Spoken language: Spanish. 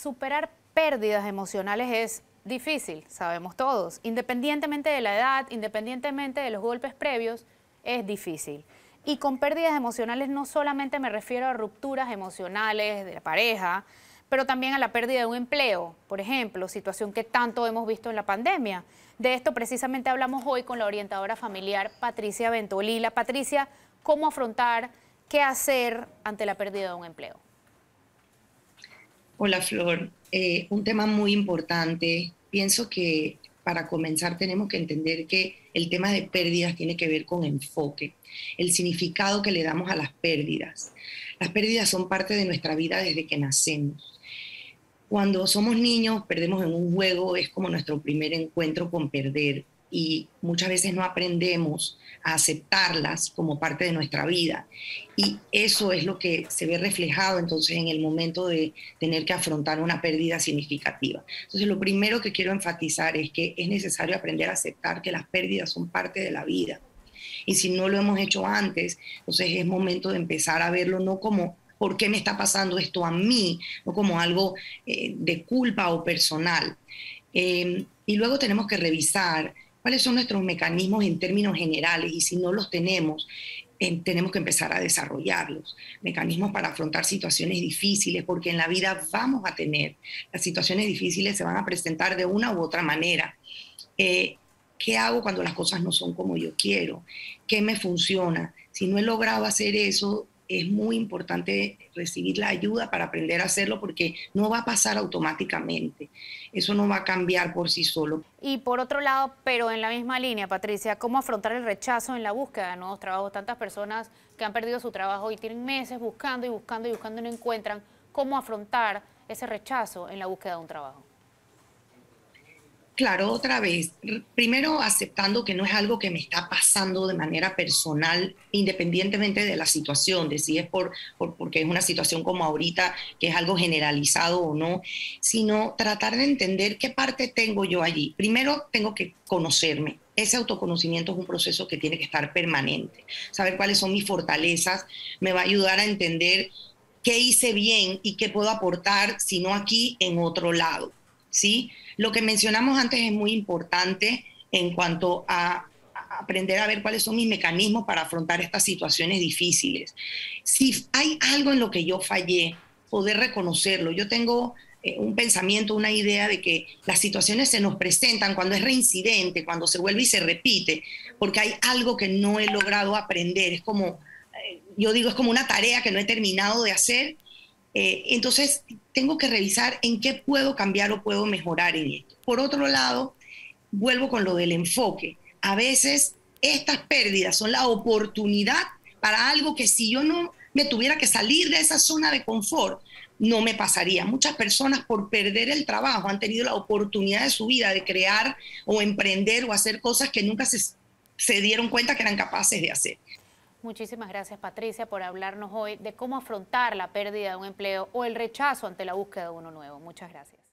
superar pérdidas emocionales es difícil, sabemos todos. Independientemente de la edad, independientemente de los golpes previos, es difícil. Y con pérdidas emocionales no solamente me refiero a rupturas emocionales de la pareja, pero también a la pérdida de un empleo, por ejemplo, situación que tanto hemos visto en la pandemia. De esto precisamente hablamos hoy con la orientadora familiar Patricia Ventolila. Patricia, ¿cómo afrontar, qué hacer ante la pérdida de un empleo? Hola Flor, eh, un tema muy importante. Pienso que para comenzar tenemos que entender que el tema de pérdidas tiene que ver con enfoque, el significado que le damos a las pérdidas. Las pérdidas son parte de nuestra vida desde que nacemos. Cuando somos niños, perdemos en un juego, es como nuestro primer encuentro con perder y muchas veces no aprendemos a aceptarlas como parte de nuestra vida. Y eso es lo que se ve reflejado entonces en el momento de tener que afrontar una pérdida significativa. Entonces lo primero que quiero enfatizar es que es necesario aprender a aceptar que las pérdidas son parte de la vida. Y si no lo hemos hecho antes, entonces es momento de empezar a verlo no como por qué me está pasando esto a mí, no como algo eh, de culpa o personal. Eh, y luego tenemos que revisar cuáles son nuestros mecanismos en términos generales y si no los tenemos, tenemos que empezar a desarrollarlos. Mecanismos para afrontar situaciones difíciles, porque en la vida vamos a tener, las situaciones difíciles se van a presentar de una u otra manera. Eh, ¿Qué hago cuando las cosas no son como yo quiero? ¿Qué me funciona? Si no he logrado hacer eso, es muy importante recibir la ayuda para aprender a hacerlo porque no va a pasar automáticamente. Eso no va a cambiar por sí solo. Y por otro lado, pero en la misma línea, Patricia, ¿cómo afrontar el rechazo en la búsqueda de nuevos trabajos? Tantas personas que han perdido su trabajo y tienen meses buscando y buscando y buscando y no encuentran. ¿Cómo afrontar ese rechazo en la búsqueda de un trabajo? Claro, otra vez, primero aceptando que no es algo que me está pasando de manera personal, independientemente de la situación, de si es por, porque es una situación como ahorita, que es algo generalizado o no, sino tratar de entender qué parte tengo yo allí. Primero tengo que conocerme. Ese autoconocimiento es un proceso que tiene que estar permanente. Saber cuáles son mis fortalezas me va a ayudar a entender qué hice bien y qué puedo aportar, si no aquí, en otro lado. ¿sí? Lo que mencionamos antes es muy importante en cuanto a aprender a ver cuáles son mis mecanismos para afrontar estas situaciones difíciles. Si hay algo en lo que yo fallé, poder reconocerlo. Yo tengo eh, un pensamiento, una idea de que las situaciones se nos presentan cuando es reincidente, cuando se vuelve y se repite, porque hay algo que no he logrado aprender. Es como, eh, yo digo, es como una tarea que no he terminado de hacer eh, entonces, tengo que revisar en qué puedo cambiar o puedo mejorar en esto. Por otro lado, vuelvo con lo del enfoque. A veces estas pérdidas son la oportunidad para algo que si yo no me tuviera que salir de esa zona de confort, no me pasaría. Muchas personas por perder el trabajo han tenido la oportunidad de su vida de crear o emprender o hacer cosas que nunca se, se dieron cuenta que eran capaces de hacer. Muchísimas gracias Patricia por hablarnos hoy de cómo afrontar la pérdida de un empleo o el rechazo ante la búsqueda de uno nuevo. Muchas gracias.